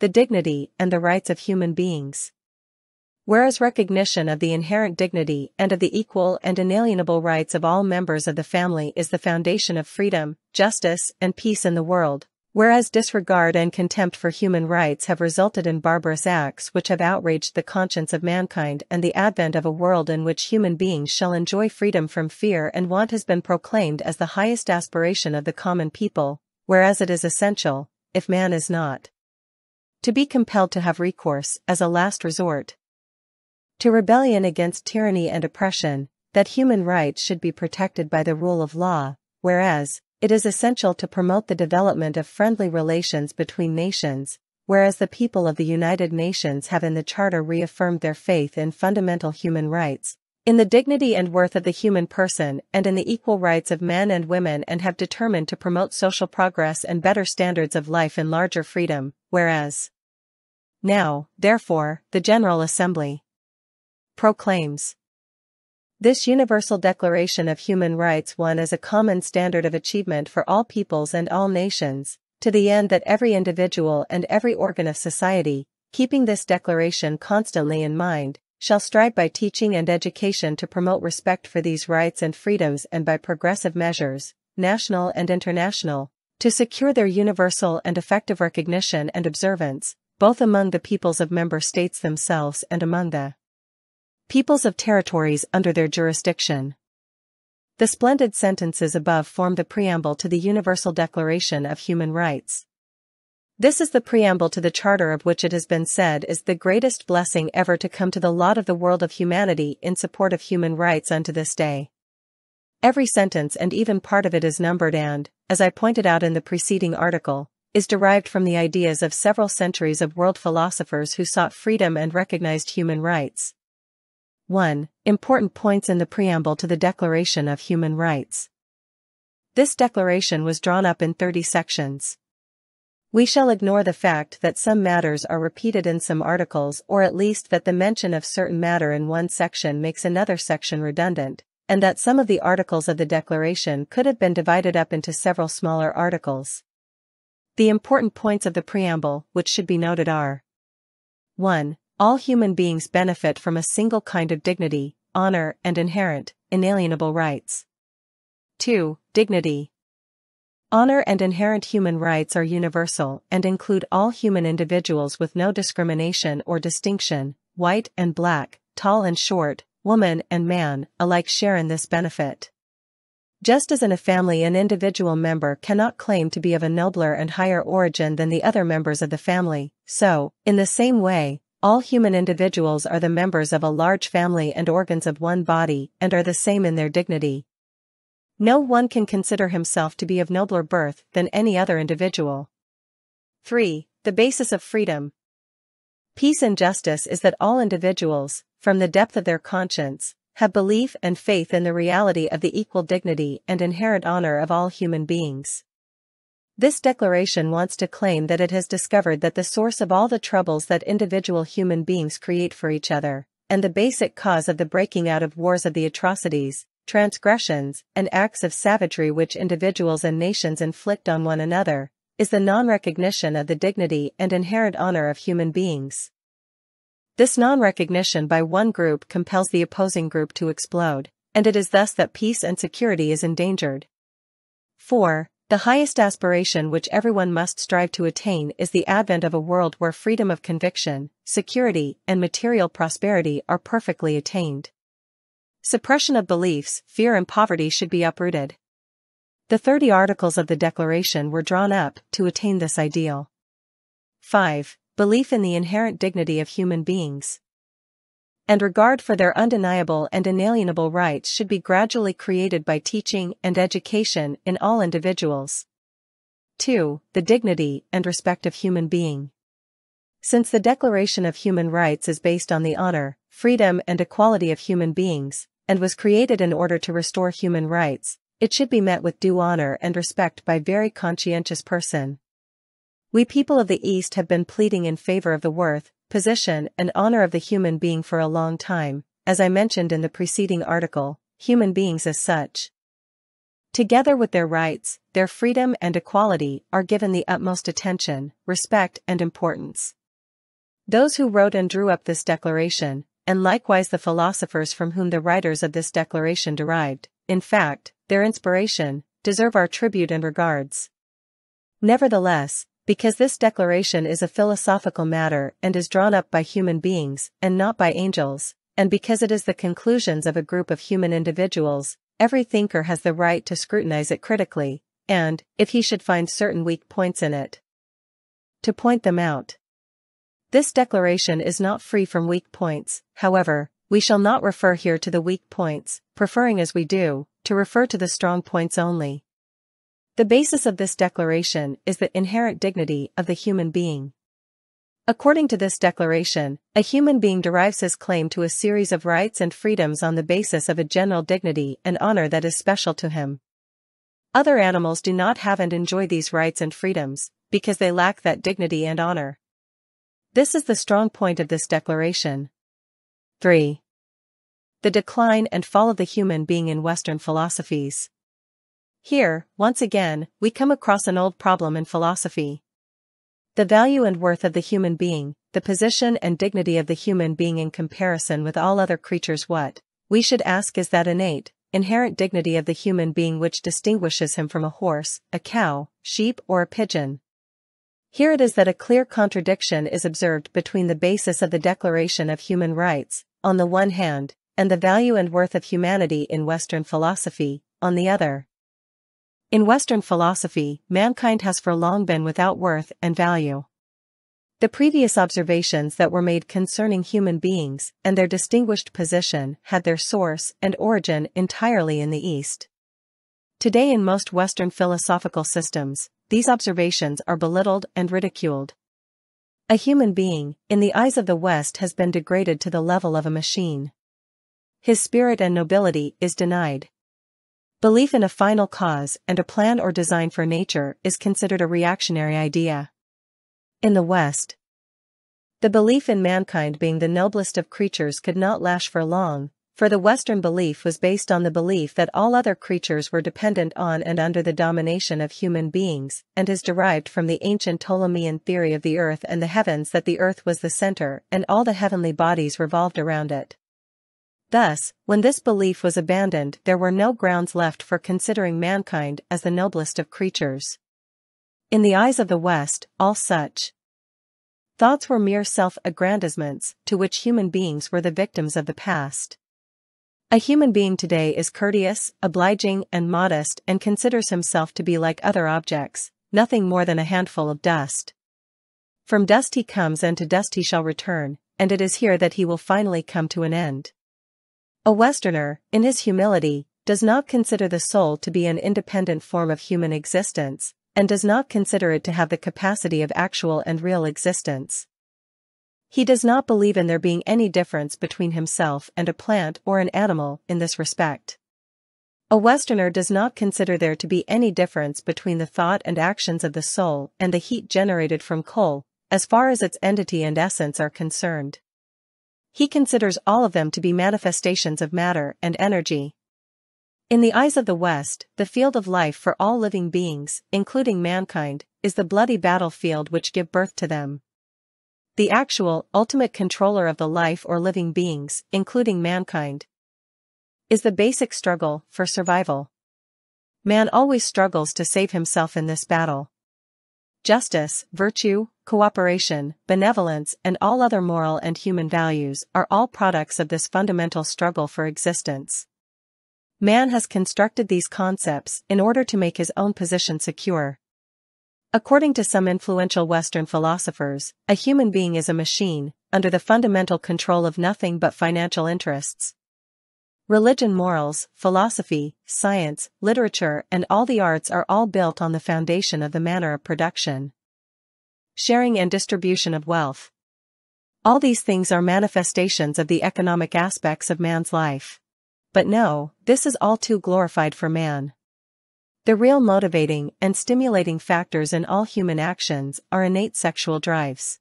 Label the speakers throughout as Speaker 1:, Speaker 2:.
Speaker 1: the dignity and the rights of human beings. Whereas recognition of the inherent dignity and of the equal and inalienable rights of all members of the family is the foundation of freedom, justice, and peace in the world, whereas disregard and contempt for human rights have resulted in barbarous acts which have outraged the conscience of mankind and the advent of a world in which human beings shall enjoy freedom from fear and want has been proclaimed as the highest aspiration of the common people, whereas it is essential, if man is not to be compelled to have recourse as a last resort. To rebellion against tyranny and oppression, that human rights should be protected by the rule of law, whereas, it is essential to promote the development of friendly relations between nations, whereas the people of the United Nations have in the Charter reaffirmed their faith in fundamental human rights, in the dignity and worth of the human person and in the equal rights of men and women and have determined to promote social progress and better standards of life and larger freedom, whereas now, therefore, the General Assembly proclaims this Universal Declaration of Human Rights one as a common standard of achievement for all peoples and all nations, to the end that every individual and every organ of society, keeping this declaration constantly in mind, shall strive by teaching and education to promote respect for these rights and freedoms and by progressive measures, national and international, to secure their universal and effective recognition and observance, both among the peoples of member states themselves and among the Peoples of territories under their jurisdiction. The splendid sentences above form the preamble to the Universal Declaration of Human Rights. This is the preamble to the charter of which it has been said is the greatest blessing ever to come to the lot of the world of humanity in support of human rights unto this day. Every sentence and even part of it is numbered and, as I pointed out in the preceding article, is derived from the ideas of several centuries of world philosophers who sought freedom and recognized human rights. 1. Important points in the preamble to the Declaration of Human Rights. This declaration was drawn up in 30 sections. We shall ignore the fact that some matters are repeated in some articles or at least that the mention of certain matter in one section makes another section redundant, and that some of the articles of the declaration could have been divided up into several smaller articles. The important points of the preamble which should be noted are 1. All human beings benefit from a single kind of dignity, honor, and inherent, inalienable rights. 2. Dignity. Honor and inherent human rights are universal and include all human individuals with no discrimination or distinction, white and black, tall and short, woman and man, alike share in this benefit. Just as in a family an individual member cannot claim to be of a nobler and higher origin than the other members of the family, so, in the same way, all human individuals are the members of a large family and organs of one body and are the same in their dignity. No one can consider himself to be of nobler birth than any other individual. 3. The basis of freedom. Peace and justice is that all individuals, from the depth of their conscience, have belief and faith in the reality of the equal dignity and inherent honor of all human beings. This declaration wants to claim that it has discovered that the source of all the troubles that individual human beings create for each other, and the basic cause of the breaking out of wars of the atrocities, transgressions, and acts of savagery which individuals and nations inflict on one another, is the non-recognition of the dignity and inherent honor of human beings. This non-recognition by one group compels the opposing group to explode, and it is thus that peace and security is endangered. 4. The highest aspiration which everyone must strive to attain is the advent of a world where freedom of conviction, security, and material prosperity are perfectly attained. Suppression of beliefs, fear and poverty should be uprooted. The 30 articles of the Declaration were drawn up to attain this ideal. 5. Belief in the inherent dignity of human beings and regard for their undeniable and inalienable rights should be gradually created by teaching and education in all individuals. 2. The dignity and respect of human being. Since the Declaration of Human Rights is based on the honor, freedom and equality of human beings, and was created in order to restore human rights, it should be met with due honor and respect by very conscientious person. We people of the East have been pleading in favor of the worth, position, and honor of the human being for a long time, as I mentioned in the preceding article, human beings as such. Together with their rights, their freedom and equality are given the utmost attention, respect and importance. Those who wrote and drew up this declaration, and likewise the philosophers from whom the writers of this declaration derived, in fact, their inspiration, deserve our tribute and regards. Nevertheless, because this declaration is a philosophical matter and is drawn up by human beings and not by angels, and because it is the conclusions of a group of human individuals, every thinker has the right to scrutinize it critically, and, if he should find certain weak points in it, to point them out. This declaration is not free from weak points, however, we shall not refer here to the weak points, preferring as we do, to refer to the strong points only. The basis of this declaration is the inherent dignity of the human being. According to this declaration, a human being derives his claim to a series of rights and freedoms on the basis of a general dignity and honor that is special to him. Other animals do not have and enjoy these rights and freedoms, because they lack that dignity and honor. This is the strong point of this declaration. 3. The decline and fall of the human being in Western philosophies. Here, once again, we come across an old problem in philosophy. The value and worth of the human being, the position and dignity of the human being in comparison with all other creatures what, we should ask is that innate, inherent dignity of the human being which distinguishes him from a horse, a cow, sheep or a pigeon. Here it is that a clear contradiction is observed between the basis of the Declaration of Human Rights, on the one hand, and the value and worth of humanity in Western philosophy, on the other. In Western philosophy, mankind has for long been without worth and value. The previous observations that were made concerning human beings and their distinguished position had their source and origin entirely in the East. Today in most Western philosophical systems, these observations are belittled and ridiculed. A human being, in the eyes of the West has been degraded to the level of a machine. His spirit and nobility is denied. Belief in a final cause and a plan or design for nature is considered a reactionary idea. In the West, the belief in mankind being the noblest of creatures could not last for long, for the Western belief was based on the belief that all other creatures were dependent on and under the domination of human beings, and is derived from the ancient Ptolemaic theory of the earth and the heavens that the earth was the center and all the heavenly bodies revolved around it. Thus, when this belief was abandoned there were no grounds left for considering mankind as the noblest of creatures. In the eyes of the West, all such thoughts were mere self-aggrandizements to which human beings were the victims of the past. A human being today is courteous, obliging and modest and considers himself to be like other objects, nothing more than a handful of dust. From dust he comes and to dust he shall return, and it is here that he will finally come to an end. A Westerner, in his humility, does not consider the soul to be an independent form of human existence, and does not consider it to have the capacity of actual and real existence. He does not believe in there being any difference between himself and a plant or an animal in this respect. A Westerner does not consider there to be any difference between the thought and actions of the soul and the heat generated from coal, as far as its entity and essence are concerned. He considers all of them to be manifestations of matter and energy. In the eyes of the West, the field of life for all living beings, including mankind, is the bloody battlefield which give birth to them. The actual, ultimate controller of the life or living beings, including mankind, is the basic struggle for survival. Man always struggles to save himself in this battle. Justice, virtue, cooperation, benevolence and all other moral and human values are all products of this fundamental struggle for existence. Man has constructed these concepts in order to make his own position secure. According to some influential Western philosophers, a human being is a machine, under the fundamental control of nothing but financial interests. Religion morals, philosophy, science, literature and all the arts are all built on the foundation of the manner of production. Sharing and distribution of wealth. All these things are manifestations of the economic aspects of man's life. But no, this is all too glorified for man. The real motivating and stimulating factors in all human actions are innate sexual drives.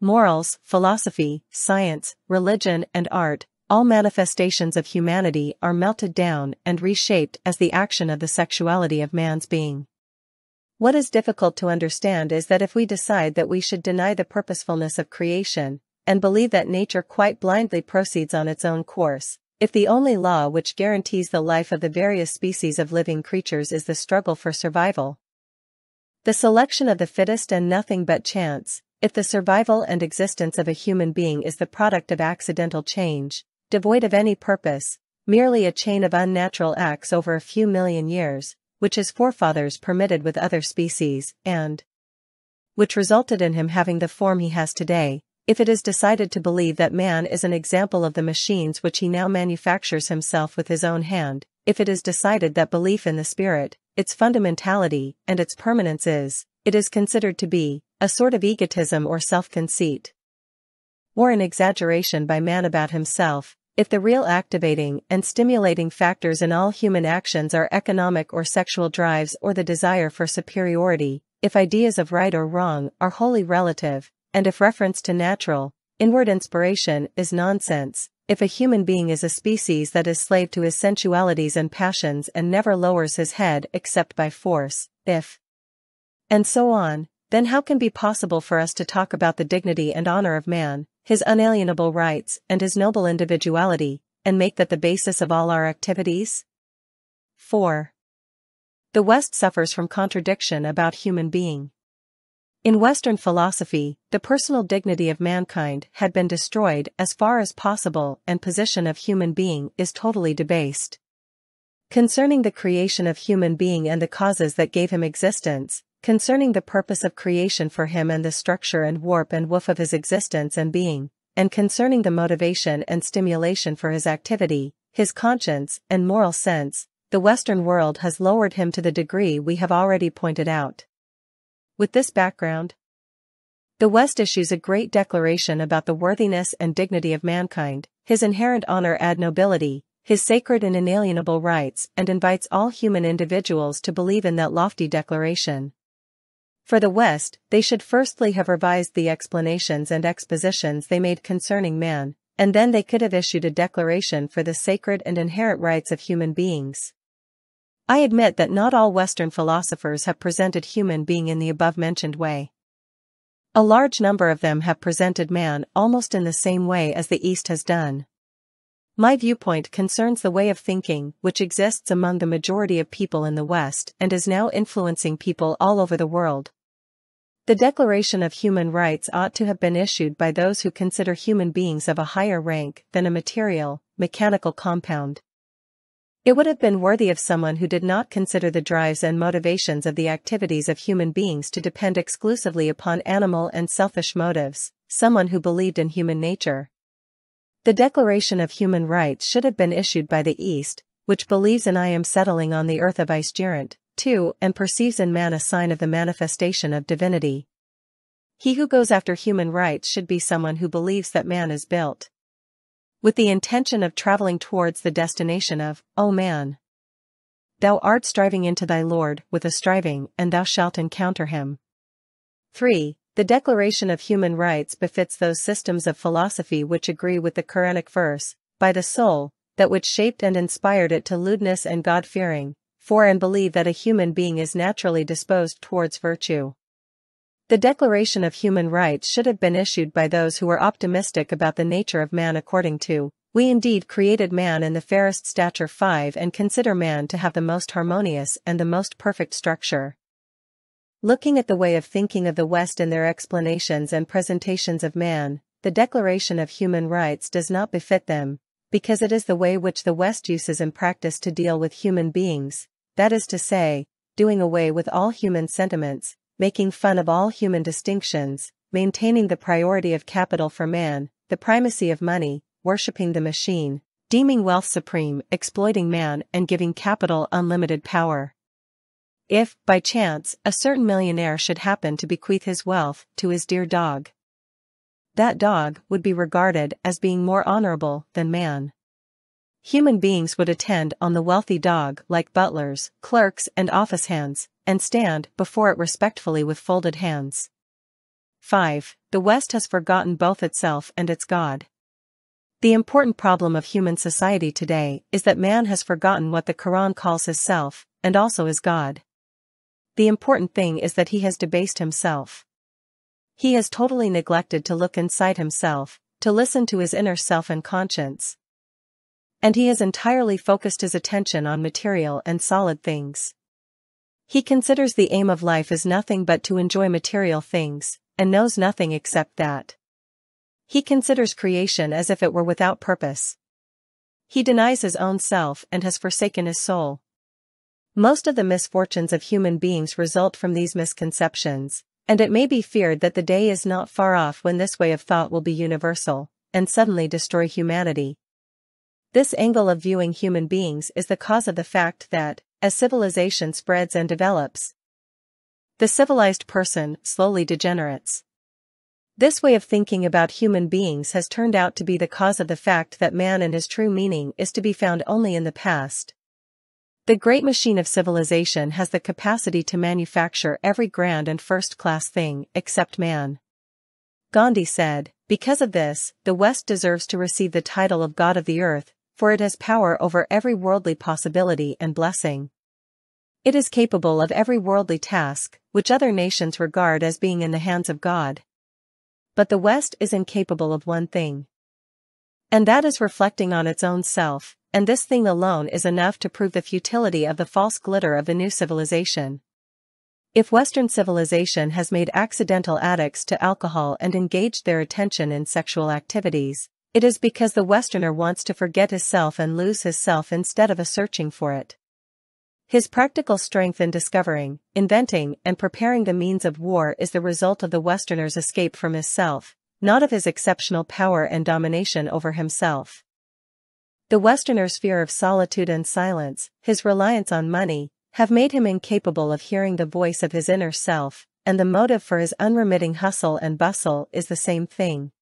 Speaker 1: Morals, philosophy, science, religion and art, all manifestations of humanity are melted down and reshaped as the action of the sexuality of man's being. What is difficult to understand is that if we decide that we should deny the purposefulness of creation, and believe that nature quite blindly proceeds on its own course, if the only law which guarantees the life of the various species of living creatures is the struggle for survival, the selection of the fittest and nothing but chance, if the survival and existence of a human being is the product of accidental change, devoid of any purpose, merely a chain of unnatural acts over a few million years, which his forefathers permitted with other species, and which resulted in him having the form he has today, if it is decided to believe that man is an example of the machines which he now manufactures himself with his own hand, if it is decided that belief in the spirit, its fundamentality, and its permanence is, it is considered to be, a sort of egotism or self-conceit. Or an exaggeration by man about himself, if the real activating and stimulating factors in all human actions are economic or sexual drives or the desire for superiority, if ideas of right or wrong are wholly relative, and if reference to natural, inward inspiration is nonsense, if a human being is a species that is slave to his sensualities and passions and never lowers his head except by force, if and so on, then how can be possible for us to talk about the dignity and honor of man, his unalienable rights, and his noble individuality, and make that the basis of all our activities? 4. The West suffers from contradiction about human being. In Western philosophy, the personal dignity of mankind had been destroyed as far as possible and position of human being is totally debased. Concerning the creation of human being and the causes that gave him existence, concerning the purpose of creation for him and the structure and warp and woof of his existence and being, and concerning the motivation and stimulation for his activity, his conscience and moral sense, the Western world has lowered him to the degree we have already pointed out. With this background, the West issues a great declaration about the worthiness and dignity of mankind, his inherent honor and nobility, his sacred and inalienable rights and invites all human individuals to believe in that lofty declaration. For the West, they should firstly have revised the explanations and expositions they made concerning man, and then they could have issued a declaration for the sacred and inherent rights of human beings. I admit that not all Western philosophers have presented human being in the above-mentioned way. A large number of them have presented man almost in the same way as the East has done. My viewpoint concerns the way of thinking which exists among the majority of people in the West and is now influencing people all over the world, the Declaration of Human Rights ought to have been issued by those who consider human beings of a higher rank than a material, mechanical compound. It would have been worthy of someone who did not consider the drives and motivations of the activities of human beings to depend exclusively upon animal and selfish motives, someone who believed in human nature. The Declaration of Human Rights should have been issued by the East, which believes in I am settling on the earth of Vicegerent, 2. And perceives in man a sign of the manifestation of divinity. He who goes after human rights should be someone who believes that man is built. With the intention of traveling towards the destination of, O man. Thou art striving into thy Lord with a striving and thou shalt encounter him. 3. The declaration of human rights befits those systems of philosophy which agree with the Quranic verse, by the soul, that which shaped and inspired it to lewdness and God-fearing, for and believe that a human being is naturally disposed towards virtue. The Declaration of Human Rights should have been issued by those who were optimistic about the nature of man according to, we indeed created man in the fairest stature 5 and consider man to have the most harmonious and the most perfect structure. Looking at the way of thinking of the West in their explanations and presentations of man, the Declaration of Human Rights does not befit them, because it is the way which the West uses in practice to deal with human beings, that is to say, doing away with all human sentiments, making fun of all human distinctions, maintaining the priority of capital for man, the primacy of money, worshipping the machine, deeming wealth supreme, exploiting man and giving capital unlimited power. If, by chance, a certain millionaire should happen to bequeath his wealth to his dear dog, that dog would be regarded as being more honorable than man. Human beings would attend on the wealthy dog like butlers, clerks and office hands, and stand before it respectfully with folded hands. 5. The West has forgotten both itself and its God. The important problem of human society today is that man has forgotten what the Quran calls his self, and also his God. The important thing is that he has debased himself. He has totally neglected to look inside himself, to listen to his inner self and conscience. And he has entirely focused his attention on material and solid things. He considers the aim of life as nothing but to enjoy material things, and knows nothing except that. He considers creation as if it were without purpose. He denies his own self and has forsaken his soul. Most of the misfortunes of human beings result from these misconceptions, and it may be feared that the day is not far off when this way of thought will be universal, and suddenly destroy humanity. This angle of viewing human beings is the cause of the fact that, as civilization spreads and develops, the civilized person slowly degenerates. This way of thinking about human beings has turned out to be the cause of the fact that man and his true meaning is to be found only in the past. The great machine of civilization has the capacity to manufacture every grand and first-class thing except man. Gandhi said, because of this, the West deserves to receive the title of God of the earth, for it has power over every worldly possibility and blessing. It is capable of every worldly task, which other nations regard as being in the hands of God. But the West is incapable of one thing. And that is reflecting on its own self, and this thing alone is enough to prove the futility of the false glitter of the new civilization. If Western civilization has made accidental addicts to alcohol and engaged their attention in sexual activities, it is because the Westerner wants to forget his self and lose his self instead of a searching for it. His practical strength in discovering, inventing, and preparing the means of war is the result of the Westerner's escape from his self, not of his exceptional power and domination over himself. The Westerner's fear of solitude and silence, his reliance on money, have made him incapable of hearing the voice of his inner self, and the motive for his unremitting hustle and bustle is the same thing.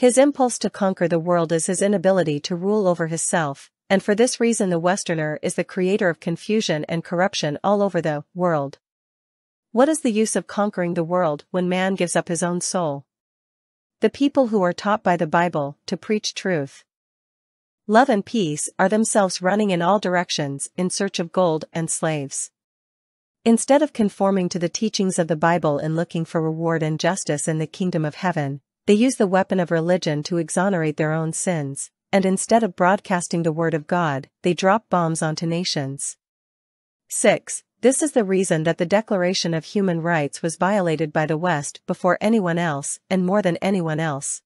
Speaker 1: His impulse to conquer the world is his inability to rule over his self, and for this reason the Westerner is the creator of confusion and corruption all over the world. What is the use of conquering the world when man gives up his own soul? The people who are taught by the Bible to preach truth, love and peace are themselves running in all directions in search of gold and slaves. Instead of conforming to the teachings of the Bible and looking for reward and justice in the kingdom of heaven, they use the weapon of religion to exonerate their own sins, and instead of broadcasting the word of God, they drop bombs onto nations. 6. This is the reason that the Declaration of Human Rights was violated by the West before anyone else and more than anyone else.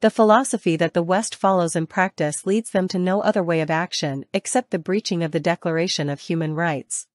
Speaker 1: The philosophy that the West follows in practice leads them to no other way of action except the breaching of the Declaration of Human Rights.